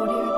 Audio